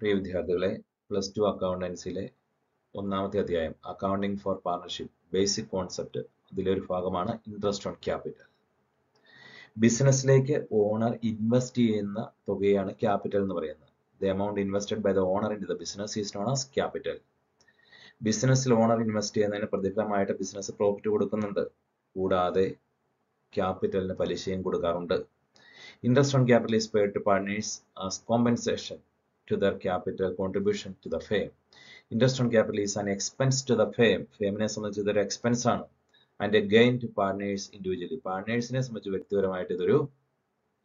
പ്രിയ വിദ്യാർത്ഥികളെ plus two അക്കൗണ്ടൻസിയിലെ ഒന്നാമത്തെ അധ്യായം accounting for partnership basic concept ഇതിലൊരു ഭാഗമാണ് ഇൻട്രസ്റ്റ് ഓൺ ക്യാപിറ്റൽ ബിസിനസ്സിലേക്ക് ഓണർ ഇൻവെസ്റ്റ് ചെയ്യുന്ന തുകയാണ് ക്യാപിറ്റൽ എന്ന് പറയുന്നത്. The amount invested by the owner in the business is known as capital ബിസിനസ്സിൽ ഓണർ ഇൻവെസ്റ്റ് ചെയ്യുന്നതിന് പ്രതിഫലമായിട്ട് ബിസിനസ് പ്രോഫിറ്റ് കൊടുക്കുന്നുണ്ട്. കൂടാതെ ക്യാപിറ്റലിന് പലിശയും കൊടുക്കാറുണ്ട്. Interest on capital is paid to partners as compensation to their capital contribution to the firm. Interest on capital is an expense to the firm. ഫേമിനെ സംബന്ധിച്ച് ഇതൊരു എക്സ്പെൻസ് ആണ്. And a gain to partners individually പാർട്ട്നേഴ്സിനെ സംബന്ധിച്ച് വ്യക്തിപരമായിട്ട് ഇതൊരു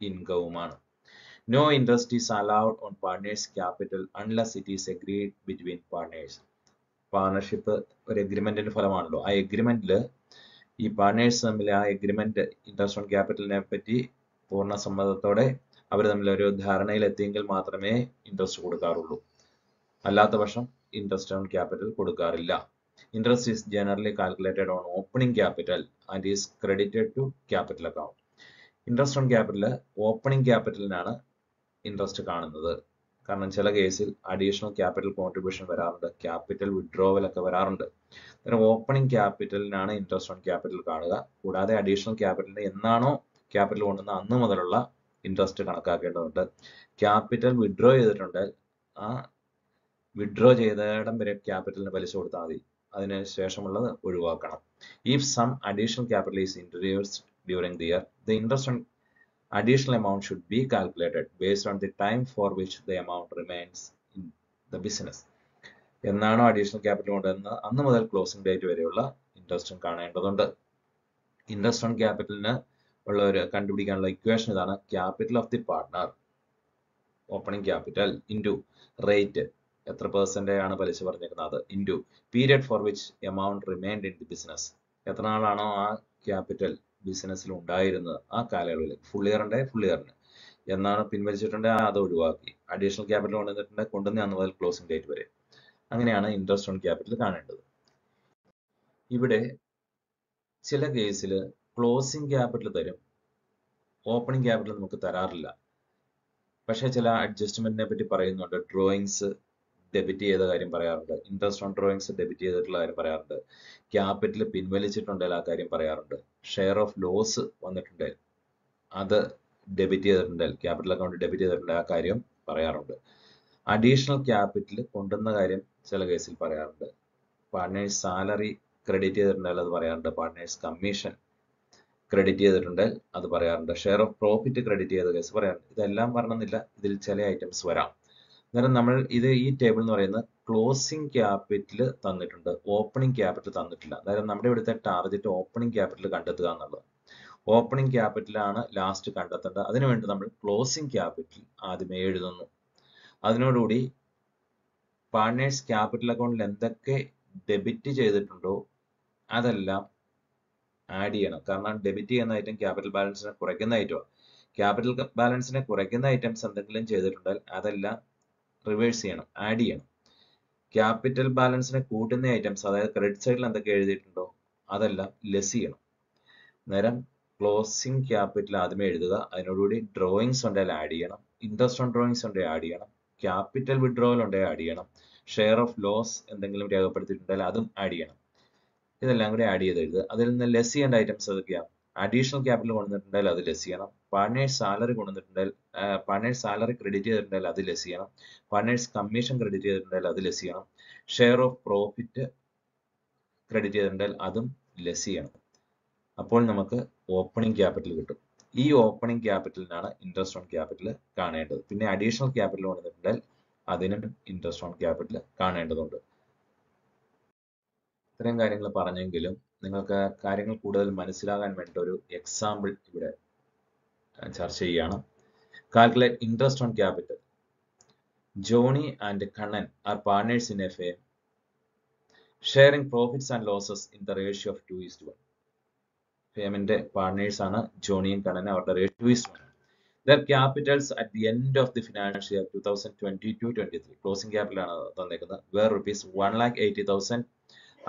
ഇൻകവുമാണ് no interest is allowed on partners capital unless it is agreed between partners partnership ഒരു എഗ്രിമെന്റിന്റെ ഫലമാണല്ലോ. ആ എഗ്രിമെന്റിൽ ഈ പാർട്ട്നേഴ്സ് തമ്മിൽ ആ എഗ്രിമെന്റ് ഇൻട്രസ്റ്റ് ഓൺ ക്യാപിറ്റലിനെ പറ്റി പൂർണ സമ്മതത്തോടെ അവർ തമ്മിൽ ഒരു ധാരണയിൽ എത്തിയെങ്കിൽ മാത്രമേ ഇൻട്രസ്റ്റ് കൊടുക്കാറുള്ളൂ. അല്ലാത്ത പക്ഷം ഇൻട്രസ്റ്റ് ഓൺ ക്യാപിറ്റൽ കൊടുക്കാറില്ല. Interest is generally calculated on opening capital and is credited to capital account interest on capital opening ക്യാപിറ്റലിനാണ് interest കാണുന്നത്. കാരണം ചില കേസിൽ അഡീഷണൽ ക്യാപിറ്റൽ കോൺട്രിബ്യൂഷൻ വരാറുണ്ട് ക്യാപിറ്റൽ വിഡ്രോവൽ ഒക്കെ വരാറുണ്ട്. അന്നേരം ഓപ്പണിംഗ് ക്യാപിറ്റലിനാണ് ഇൻട്രസ്റ്റ് ഓൺ ക്യാപിറ്റൽ കാണുക. കൂടാതെ അഡീഷണൽ ക്യാപിറ്റലിന് എന്നാണോ ക്യാപിറ്റൽ കൊണ്ടുവന്ന അന്ന് മുതലുള്ള ഇൻട്രസ്റ്റ് കണക്കാക്കേണ്ടതുണ്ട്. ക്യാപിറ്റൽ വിഡ്രോ ചെയ്തിട്ടുണ്ട്. ആ വിഡ്രോ ചെയ്തയിടം വരെ ക്യാപിറ്റലിന് പലിശ കൊടുത്താൽ മതി. അതിന് ശേഷമുള്ളത് ഒഴിവാക്കണം. If some additional capital is introduced during the year the interest on additional amount should be calculated based on the time for which the amount remains in the business എന്നാണോ അഡീഷണൽ ക്യാപിറ്റൽ കൊണ്ടുവരുന്നത്? അന്ന് മുതൽ closing date വരെയുള്ള ഇൻട്രസ്റ്റും കാണേണ്ടതുണ്ട്. Interest on ക്യാപിറ്റലിന് ഉള്ള ഒരു കണ്ടുപിടിക്കാനുള്ള equation ഇതാണ് capital of the partner opening capital into rate എത്ര പെർസെന്റേജ് ആണ് പലിശ പറഞ്ഞിരിക്കുന്നത്? Into period for which amount remained in the business എത്ര നാളാണോ ആ ക്യാപിറ്റൽ ബിസിനസ്സിൽ ഉണ്ടായിരുന്നത്? ആ കാലയളവിൽ. ഫുൾ ഉണ്ടെ ഫുൾ ഇയറിന് എന്നാണ് പിൻവലിച്ചിട്ടുണ്ടെങ്കിൽ അത് ഒഴിവാക്കി. അഡീഷണൽ ക്യാപിറ്റൽ കൊണ്ടുവന്നിട്ടുണ്ടെങ്കിൽ കൊണ്ടുവന്ന അന്ന് മുതൽ ക്ലോസിംഗ് ഡേറ്റ് വരെ. അങ്ങനെയാണ് ഇൻട്രസ്റ്റ് ഓൺ ക്യാപിറ്റൽ കാണേണ്ടത്. ഇവിടെ ചില കേസിൽ ക്ലോസിംഗ് ക്യാപിറ്റൽ തരും ഓപ്പണിംഗ് ക്യാപിറ്റൽ നമുക്ക് തരാറില്ല. പക്ഷേ ചില അഡ്ജസ്റ്റ്മെന്റിനെ പറ്റി പറയുന്നുണ്ട്. ഡ്രോയിങ്സ് ഡെബിറ്റ് ചെയ്ത കാര്യം പറയാറുണ്ട്. ഇൻട്രസ്റ്റ് ഓൺ ഡ്രോയിങ്സ് ഡെബിറ്റ് ചെയ്തിട്ടുള്ള കാര്യം പറയാറുണ്ട്. ക്യാപിറ്റൽ പിൻവലിച്ചിട്ടുണ്ടെങ്കിൽ ആ കാര്യം പറയാറുണ്ട്. ഷെയർ ഓഫ് ലോസ് വന്നിട്ടുണ്ട് അത് ഡെബിറ്റ് ചെയ്തിട്ടുണ്ടെങ്കിൽ ക്യാപിറ്റൽ അക്കൗണ്ട് ഡെബിറ്റ് ചെയ്തിട്ടുണ്ടെങ്കിൽ ആ കാര്യം പറയാറുണ്ട്. അഡീഷണൽ ക്യാപിറ്റൽ കൊണ്ടുവന്ന കാര്യം ചില കേസിൽ പറയാറുണ്ട്. പാർട്ട്നേഴ്സ് സാലറി ക്രെഡിറ്റ് ചെയ്തിട്ടുണ്ടെങ്കിൽ അത് പറയാറുണ്ട്. പാർട്ട്നേഴ്സ് കമ്മീഷൻ ക്രെഡിറ്റ് ചെയ്തിട്ടുണ്ട് അത് പറയാറുണ്ട്. ഷെയർ ഓഫ് പ്രോഫിറ്റ് ക്രെഡിറ്റ് ചെയ്ത കേസ് പറയാറുണ്ട്. ഇതെല്ലാം പറഞ്ഞെന്നില്ല ഇതിൽ ചില ഐറ്റംസ് വരാം. അന്നേരം നമ്മൾ ഇത് ഈ ടേബിൾ എന്ന് പറയുന്നത് ക്ലോസിംഗ് ക്യാപിറ്റൽ തന്നിട്ടുണ്ട്. ഓപ്പണിംഗ് ക്യാപിറ്റൽ തന്നിട്ടില്ല. അതായത് നമ്മുടെ ഇവിടുത്തെ ടാർഗറ്റ് ഓപ്പണിംഗ് ക്യാപിറ്റൽ കണ്ടെത്തുക എന്നുള്ളത്. ഓപ്പണിംഗ് ക്യാപിറ്റലാണ് ലാസ്റ്റ് കണ്ടെത്തേണ്ടത്. അതിനുവേണ്ടി നമ്മൾ ക്ലോസിംഗ് ക്യാപിറ്റൽ ആദ്യമേ എഴുതുന്നു. അതിനോടുകൂടി പാർട്ട്നേഴ്സ് ക്യാപിറ്റൽ അക്കൗണ്ടിൽ എന്തൊക്കെ ഡെബിറ്റ് ചെയ്തിട്ടുണ്ടോ അതെല്ലാം ആഡ് ചെയ്യണം. കാരണം ഡെബിറ്റ് ചെയ്യുന്ന ഐറ്റം ക്യാപിറ്റൽ ബാലൻസിനെ കുറയ്ക്കുന്ന ഐറ്റമാണ് ക്യാപിറ്റൽ ബാലൻസിനെ കുറയ്ക്കുന്ന ഐറ്റംസ് എന്തെങ്കിലും ചെയ്തിട്ടുണ്ടെങ്കിൽ അതെല്ലാം റിവേഴ്സ് ചെയ്യണം ആഡ് ചെയ്യണം. ക്യാപിറ്റൽ ബാലൻസിനെ കൂട്ടുന്ന ഐറ്റംസ് അതായത് ക്രെഡിറ്റ് സൈഡിൽ എന്തൊക്കെ എഴുതിയിട്ടുണ്ടോ അതെല്ലാം ലെസ് ചെയ്യണം. നേരം ക്ലോസിംഗ് ക്യാപിറ്റൽ ആദ്യമേ എഴുതുക. അതിനോടുകൂടി ഡ്രോയിങ്സ് ഉണ്ടെങ്കിൽ ആഡ് ചെയ്യണം. ഇൻട്രസ്റ്റ് ഓൺ ഡ്രോയിങ്സ് ഉണ്ടെങ്കിൽ ആഡ് ചെയ്യണം. ക്യാപിറ്റൽ വിഡ്രോവൽ ഉണ്ടെങ്കിൽ ആഡ് ചെയ്യണം. ഷെയർ ഓഫ് ലോസ് എന്തെങ്കിലും രേഖപ്പെടുത്തിയിട്ടുണ്ടെങ്കിൽ അതും ആഡ് ചെയ്യണം. ഇതെല്ലാം കൂടി ആഡ് ചെയ്ത് എഴുതുക. അതിൽ നിന്ന് ലെസ് ചെയ്യേണ്ട ഐറ്റംസ് ഏതൊക്കെയാണ് അഡീഷണൽ ക്യാപിറ്റൽ കൊണ്ടുവന്നിട്ടുണ്ടെങ്കിൽ അത് ലെസ് ചെയ്യണം. പാർട്ട്നേഴ്സ് സാലറി കൊണ്ടുവന്നിട്ടുണ്ടെങ്കിൽ പാർട്ട്നേഴ്സ് സാലറി ക്രെഡിറ്റ് ചെയ്തിട്ടുണ്ടെങ്കിൽ അത് ലെസ് ചെയ്യണം. പാർട്ട്നേഴ്സ് കമ്മീഷൻ ക്രെഡിറ്റ് ചെയ്തിട്ടുണ്ടെങ്കിൽ അത് ലെസ് ചെയ്യണം. ഷെയർ ഓഫ് പ്രോഫിറ്റ് ക്രെഡിറ്റ് ചെയ്തിട്ടുണ്ടെങ്കിൽ അതും ലെസ് ചെയ്യണം. അപ്പോൾ നമുക്ക് ഓപ്പണിംഗ് ക്യാപിറ്റൽ കിട്ടും. ഈ ഓപ്പണിംഗ് ക്യാപിറ്റലിനാണ് ഇൻട്രസ്റ്റ് ഓൺ ക്യാപിറ്റൽ കാണേണ്ടത്. പിന്നെ അഡീഷണൽ ക്യാപിറ്റൽ കൊണ്ടുവന്നിട്ടുണ്ടെങ്കിൽ അതിനും ഇൻട്രസ്റ്റ് ഓൺ ക്യാപിറ്റൽ കാണേണ്ടതുണ്ട്. ഇത്രയും കാര്യങ്ങൾ പറഞ്ഞെങ്കിലും നിങ്ങൾക്ക് കാര്യങ്ങൾ കൂടുതൽ മനസ്സിലാകാൻ വേണ്ടി ഒരു എക്സാമ്പിൾ ഇവിടെ ചർച്ച ചെയ്യുകയാണ് calculate interest on capital Johnny and Kannan are partners in a firm sharing profits and losses in the ratio of two is to one ഫേമിന്റെ partners ആണ് ജോണിയും കണ്ണനും അവരുടെ ratio is to one their capitals at the end of the financial year two thousand twenty two twenty three closing capital ആണ് തന്നേക്കുന്നത്. Were rupees one lakh eighty thousand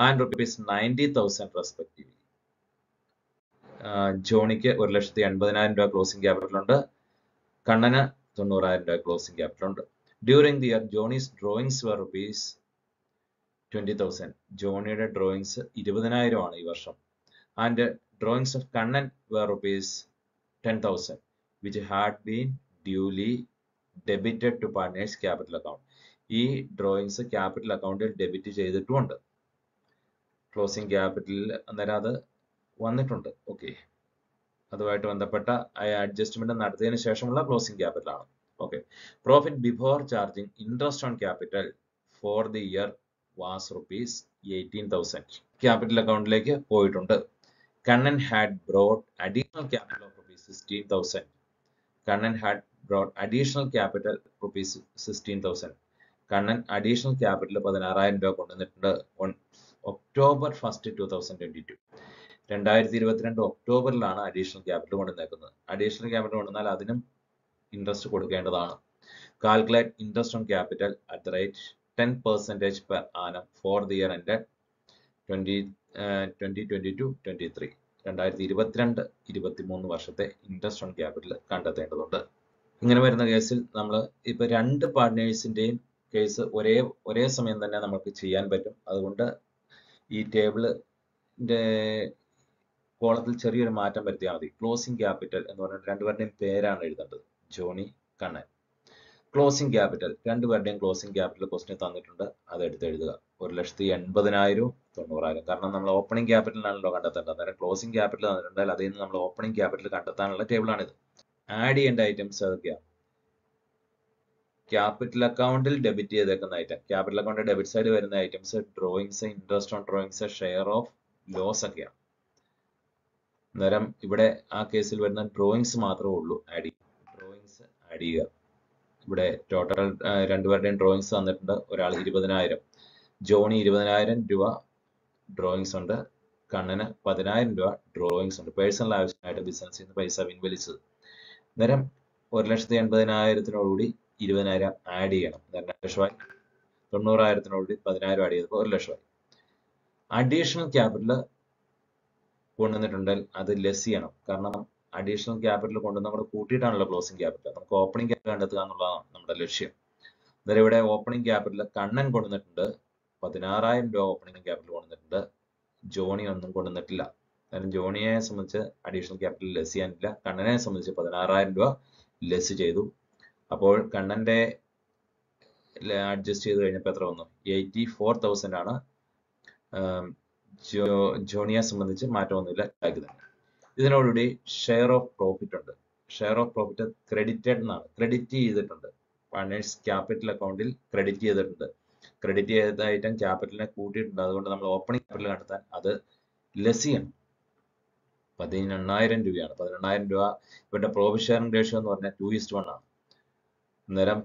and rupees ninety thousand respectively ജോണിക്ക് ഒരു ലക്ഷത്തി എൺപതിനായിരം രൂപ closing ക്യാപിറ്റലുണ്ട് കണ്ണന് തൊണ്ണൂറായിരം രൂപ closing ക്യാപിറ്റലുണ്ട് during the year Johnny's drawings were rupees twenty thousand ജോണിയുടെ drawings ഇരുപതിനായിരം ആണ് ഈ വർഷം. And drawings of Kannan were rupees ten thousand which had been duly debited to partners capital account ഈ ഡ്രോയിങ്സ് ക്യാപിറ്റൽ അക്കൗണ്ടിൽ ഡെബിറ്റ് ചെയ്തിട്ടുമുണ്ട്. Closing ക്യാപിറ്റലിൽ അന്നേരം അത് വന്നിട്ടുണ്ട്. ഓക്കെ അതുമായിട്ട് ബന്ധപ്പെട്ട അഡ്ജസ്റ്റ്മെന്റ് നടത്തിയതിന് ശേഷമുള്ള ക്ലോസിംഗ് ക്യാപിറ്റൽ ആണ്. Okay profit before charging interest on capital for the year was rupees eighteen thousand capital അക്കൗണ്ടിലേക്ക് പോയിട്ടുണ്ട്. Kannan had brought additional capital of rupees sixteen thousand Kannan had brought additional capital rupees sixteen thousand Kannan additional capital പതിനാറായിരം രൂപ കൊണ്ടുവന്നിട്ടുണ്ട്. October first two thousand twenty two രണ്ടായിരത്തി ഇരുപത്തിരണ്ട് ഒക്ടോബറിലാണ് additional capital കൊണ്ടുവന്നേക്കുന്നത്. Additional capital കൊണ്ടുവന്നാൽ അതിനും ഇൻട്രസ്റ്റ് കൊടുക്കേണ്ടതാണ്. Calculate interest on capital at the rate ten percentage per annum for the year എന്റെ twenty twenty twenty two twenty three രണ്ടായിരത്തി ഇരുപത്തിരണ്ട് ഇരുപത്തി മൂന്ന് വർഷത്തെ ഇൻട്രസ്റ്റ് ഓൺ ക്യാപിറ്റൽ കണ്ടെത്തേണ്ടതുണ്ട്. ഇങ്ങനെ വരുന്ന കേസിൽ നമ്മൾ ഇപ്പോൾ രണ്ട് പാർട്ട്നേഴ്സിന്റെയും കേസ് ഒരേ ഒരേ സമയം തന്നെ നമുക്ക് ചെയ്യാൻ പറ്റും. അതുകൊണ്ട് ഈ ടേബിളിന്റെ കോളത്തിൽ ചെറിയൊരു മാറ്റം വരുത്തിയാൽ മതി. ക്ലോസിംഗ് ക്യാപിറ്റൽ എന്ന് പറഞ്ഞിട്ട് രണ്ടുപേരുടെയും പേരാണ് എഴുതേണ്ടത്. ജോണി കണ്ണൻ. ക്ലോസിംഗ് ക്യാപിറ്റൽ രണ്ടുപേരുടെയും ക്ലോസിംഗ് ക്യാപിറ്റൽ ക്വസ്റ്റിനെ തന്നിട്ടുണ്ട്. അത് എടുത്ത് എഴുതുക. ഒരു ലക്ഷത്തി എൺപതിനായിരവും തൊണ്ണൂറായിരം. കാരണം നമ്മൾ ഓപ്പണിംഗ് ക്യാപിറ്റലാണല്ലോ കണ്ടെത്തേണ്ടത്. അന്നേരം ക്ലോസിംഗ് ക്യാപിറ്റൽ തന്നിട്ടുണ്ടെങ്കിൽ അതിൽ നിന്ന് നമ്മൾ ഓപ്പണിംഗ് ക്യാപിറ്റൽ കണ്ടെത്താനുള്ള ടേബിളാണിത് ആഡ് ചെയ്യേണ്ട ഐറ്റംസ് ഏതൊക്കെയാണ് ക്യാപിറ്റൽ അക്കൗണ്ടിൽ ഡെബിറ്റ് ചെയ്തേക്കുന്ന item capital account debit side വരുന്ന items drawings interest on drawings share of loss ഒക്കെയാണ്. അന്നേരം ഇവിടെ ആ കേസിൽ വരുന്ന ഡ്രോയിങ്സ് മാത്രമേ ഉള്ളൂ. ആഡ് ഡ്രോയിങ്സ് ആഡ് ചെയ്യുക. ഇവിടെ ടോട്ടൽ രണ്ടുപേരുടെയും ഡ്രോയിങ്സ് തന്നിട്ടുണ്ട്. ഒരാൾ ഇരുപതിനായിരം. ജോണി ഇരുപതിനായിരം രൂപ ഡ്രോയിങ്സ് ഉണ്ട്. കണ്ണന് പതിനായിരം രൂപ ഡ്രോയിങ്സ് ഉണ്ട്. പേഴ്സണൽ ആവശ്യമായിട്ട് ബിസിനസ്സിൽ നിന്ന് പൈസ പിൻവലിച്ചത്. അന്നേരം ഒരു ലക്ഷത്തി എൺപതിനായിരത്തിനോടുകൂടി ഇരുപതിനായിരം ആഡ് ചെയ്യണം. രണ്ട് ലക്ഷമായി. തൊണ്ണൂറായിരത്തിനുള്ളിൽ പതിനായിരം ആഡ് ചെയ്തപ്പോൾ ഒരു ലക്ഷമായി. അഡീഷണൽ ക്യാപിറ്റൽ കൊണ്ടുവന്നിട്ടുണ്ടെങ്കിൽ അത് ലെസ് ചെയ്യണം. കാരണം അഡീഷണൽ ക്യാപിറ്റൽ കൊണ്ടുവന്ന് നമ്മൾ കൂട്ടിയിട്ടാണല്ലോ ക്ലോസിംഗ് ക്യാപിറ്റൽ നമുക്ക് ഓപ്പണിംഗ് ക്യാപിറ്റൽ കണ്ടെത്തുക എന്നുള്ളതാണ് നമ്മുടെ ലക്ഷ്യം. അന്നേരം ഇവിടെ ഓപ്പണിംഗ് ക്യാപിറ്റൽ കണ്ണൻ കൊണ്ടുവന്നിട്ടുണ്ട്. പതിനാറായിരം രൂപ ഓപ്പണിംഗ് ക്യാപിറ്റൽ കൊണ്ടുവന്നിട്ടുണ്ട്. ജോണി ഒന്നും കൊണ്ടുവന്നിട്ടില്ല. കാരണം ജോണിയെ സംബന്ധിച്ച് അഡീഷണൽ ക്യാപിറ്റൽ ലെസ് ചെയ്യാനില്ല. കണ്ണനെ സംബന്ധിച്ച് പതിനാറായിരം രൂപ ലെസ് ചെയ്തു. അപ്പോൾ കണ്ണന്റെ അഡ്ജസ്റ്റ് ചെയ്ത് കഴിഞ്ഞപ്പോൾ എത്ര വന്നു? എയ്റ്റി ഫോർ തൗസൻഡ് ആണ്. ജോണിയെ സംബന്ധിച്ച് മാറ്റമൊന്നുമില്ല ടാഗ് തന്നെ ഇതിനോടുകൂടി ഷെയർ ഓഫ് പ്രോഫിറ്റ് ഉണ്ട്. ഷെയർ ഓഫ് പ്രോഫിറ്റ് ക്രെഡിറ്റഡ് എന്നാണ്. ക്രെഡിറ്റ് ചെയ്തിട്ടുണ്ട്. ഫൈനാൻസ് ക്യാപിറ്റൽ അക്കൗണ്ടിൽ ക്രെഡിറ്റ് ചെയ്തിട്ടുണ്ട്. ക്രെഡിറ്റ് ചെയ്ത ഐറ്റം ക്യാപിറ്റലിനെ കൂട്ടിയിട്ടുണ്ട്. അതുകൊണ്ട് നമ്മൾ ഓപ്പണിംഗ് ക്യാപിറ്റൽ കണ്ടെത്താൻ അത് ലെസ് ചെയ്യണം പതിനെണ്ണായിരം രൂപയാണ്. പതിനെണ്ണായിരം രൂപ ഇവരുടെ പ്രോഫിറ്റ് ഷെയറിംഗ് റേഷ്യോ എന്ന് പറഞ്ഞാൽ ടു ഇസ്റ്റ് വൺ ആണ്. അന്നേരം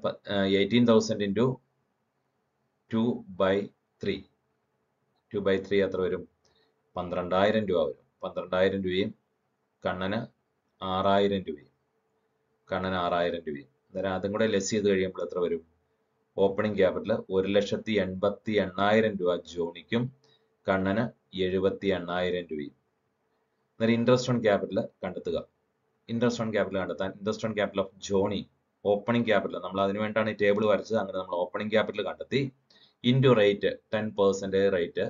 eighteen thousand into two by three two by three എത്ര വരും? പന്ത്രണ്ടായിരം രൂപ വരും. പന്ത്രണ്ടായിരം രൂപയും കണ്ണന് ആറായിരം രൂപയും. കണ്ണന് ആറായിരം രൂപയും. അന്നേരം അതും കൂടെ ലെസ് ചെയ്ത് കഴിയുമ്പോൾ എത്ര വരും? ഓപ്പണിംഗ് ക്യാപിറ്റൽ ഒരു ലക്ഷത്തി എൺപത്തി എണ്ണായിരം രൂപ ജോണിക്കും കണ്ണന് എഴുപത്തി എണ്ണായിരം രൂപയും. അന്നേരം ഇൻട്രസ്റ്റ് ഓൺ ക്യാപിറ്റൽ കണ്ടെത്തുക. ഇൻട്രസ്റ്റ് ഓൺ ക്യാപിറ്റൽ കണ്ടെത്താൻ interest on capital of Johnny opening capital നമ്മൾ അതിനു വേണ്ടിയാണ് ഈ ടേബിൾ വരച്ചത്. അങ്ങനെ നമ്മൾ ഓപ്പണിംഗ് ക്യാപിറ്റൽ കണ്ടെത്തി. Into rate ten percentage rate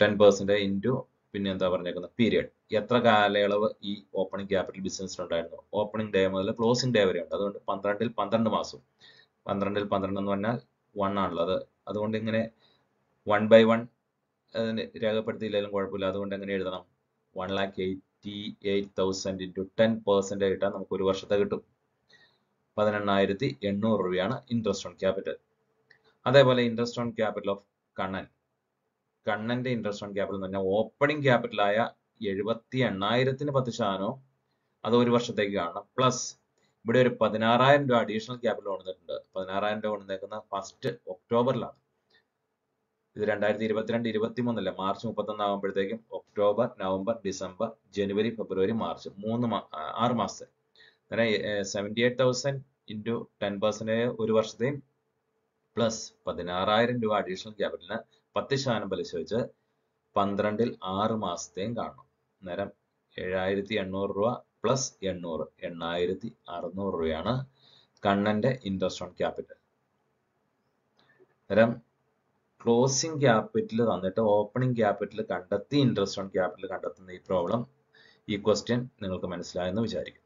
ten percentage into പിന്നെ എന്താ പറഞ്ഞേക്കുന്നത്? പീരിയഡ് എത്ര കാലയളവ് ഈ ഓപ്പണിംഗ് ക്യാപിറ്റൽ ബിസിനസ്സിനുണ്ടായിരുന്നു ഓപ്പണിംഗ് ഡേ മുതൽ ക്ലോസിംഗ് ഡേ വരെ ഉണ്ട്. അതുകൊണ്ട് പന്ത്രണ്ടിൽ പന്ത്രണ്ട് മാസം. പന്ത്രണ്ടിൽ പന്ത്രണ്ട് എന്ന് പറഞ്ഞാൽ വൺ ആണല്ലോ. അത് അതുകൊണ്ട് ഇങ്ങനെ വൺ ബൈ വൺ രേഖപ്പെടുത്തിയില്ലെങ്കിലും കുഴപ്പമില്ല. അതുകൊണ്ട് എങ്ങനെ എഴുതണം? One lakh eighty eight thousand into ten കിട്ടാൻ നമുക്ക് ഒരു വർഷത്തെ കിട്ടും. പതിനെണ്ണായിരത്തി എണ്ണൂറ് രൂപയാണ് ഇൻട്രസ്റ്റ് ഓൺ ക്യാപിറ്റൽ അതേപോലെ interest on capital of Kannan കണ്ണന്റെ ഇൻട്രസ്റ്റ് ഓൺ ക്യാപിറ്റൽ എന്ന് പറഞ്ഞാൽ ഓപ്പണിംഗ് ക്യാപിറ്റലായ എഴുപത്തി എണ്ണായിരത്തിന് പത്ത് ശതമാനവും അത് ഒരു വർഷത്തേക്ക് കാണണം. പ്ലസ് ഇവിടെ ഒരു പതിനാറായിരം രൂപ അഡീഷണൽ ക്യാപിറ്റൽ കൊണ്ടുവന്നിട്ടുണ്ട്. പതിനാറായിരം രൂപ കൊണ്ടുവന്നേക്കുന്ന ഫസ്റ്റ് ഒക്ടോബറിലാണ് ഇത് രണ്ടായിരത്തി ഇരുപത്തിരണ്ട് ഇരുപത്തി മൂന്നല്ല മാർച്ച് മുപ്പത്തൊന്ന് ആകുമ്പോഴത്തേക്കും ഒക്ടോബർ നവംബർ ഡിസംബർ ജനുവരി ഫെബ്രുവരി മാർച്ച് മൂന്ന് ആറ് മാസത്തെ. അങ്ങനെ seventy eight thousand into ten percentage ഒരു വർഷത്തെയും പ്ലസ് പതിനാറായിരം രൂപ അഡീഷണൽ ക്യാപിറ്റലിന് പത്ത് ശതമാനം പലിശ വെച്ച് പന്ത്രണ്ടിൽ ആറ് മാസത്തെയും കാണണം. അന്നേരം ഏഴായിരത്തി എണ്ണൂറ് രൂപ പ്ലസ് എണ്ണൂറ് എണ്ണായിരത്തി അറുന്നൂറ് രൂപയാണ് കണ്ണന്റെ ഇൻട്രസ്റ്റ് ഓൺ ക്യാപിറ്റൽ അന്നേരം ക്ലോസിംഗ് ക്യാപിറ്റൽ തന്നിട്ട് ഓപ്പണിംഗ് ക്യാപിറ്റൽ കണ്ടെത്തി ഇൻട്രസ്റ്റ് ഓൺ ക്യാപിറ്റൽ കണ്ടെത്തുന്ന ഈ പ്രോബ്ലം ഈ ക്വസ്റ്റ്യൻ നിങ്ങൾക്ക് മനസ്സിലായെന്ന് വിചാരിക്കും